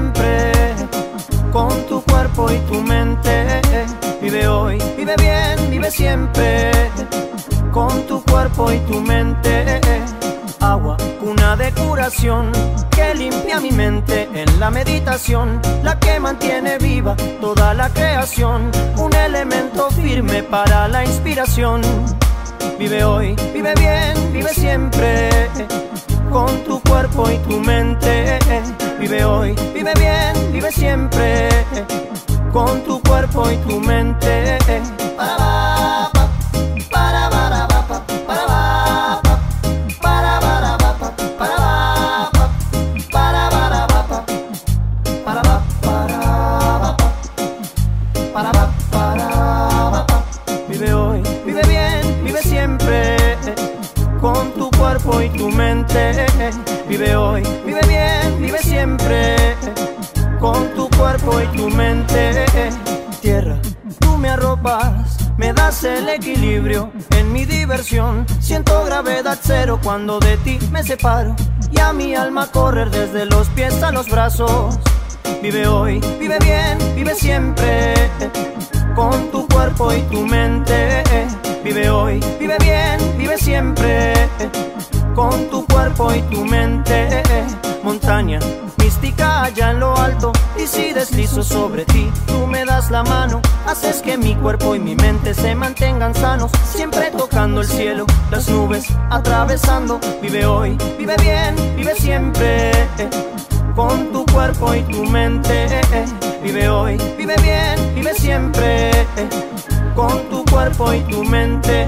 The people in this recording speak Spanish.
siempre con tu cuerpo y tu mente. Vive hoy, vive bien, vive siempre con tu cuerpo y tu mente. Agua, cuna de curación que limpia mi mente en la meditación, la que mantiene viva toda la creación, un elemento firme para la inspiración. Vive hoy, vive bien, vive siempre con tu cuerpo y tu mente. Vive hoy, vive bien, vive siempre con tu cuerpo y tu mente. Para, para, para, para, para, para, para, para, para, para, para, Vive hoy, vive bien, vive siempre con tu cuerpo y tu mente. Vive hoy, vive bien, vive siempre con tu cuerpo y tu mente. Tierra, tú me arropas, me das el equilibrio en mi diversión. Siento gravedad cero cuando de ti me separo y a mi alma correr desde los pies a los brazos. Vive hoy, vive bien, vive siempre con tu cuerpo y tu mente. Vive bien, vive siempre. Con tu cuerpo y tu mente. Montaña mística allá en lo alto. Y si deslizo sobre ti, tú me das la mano, haces que mi cuerpo y mi mente se mantengan sanos, siempre tocando el cielo, las nubes atravesando. Vive hoy, vive bien, vive siempre. Con tu cuerpo y tu mente. Vive hoy, vive bien, vive siempre. Con tu cuerpo y tu mente.